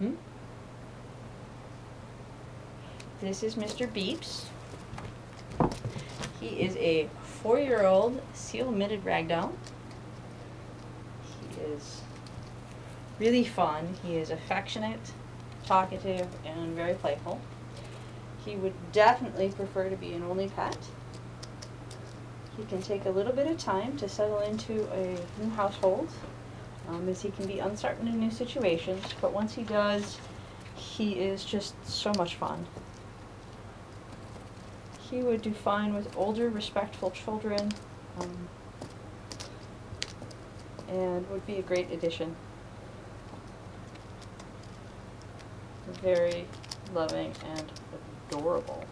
Hmm? This is Mr. Beeps. He is a four-year-old seal mitted ragdoll. He is really fun. He is affectionate, talkative, and very playful. He would definitely prefer to be an only pet. He can take a little bit of time to settle into a new household, um, as he can be uncertain in new situations, but once he does, he is just so much fun. He would do fine with older, respectful children, um, and would be a great addition. Very loving and adorable.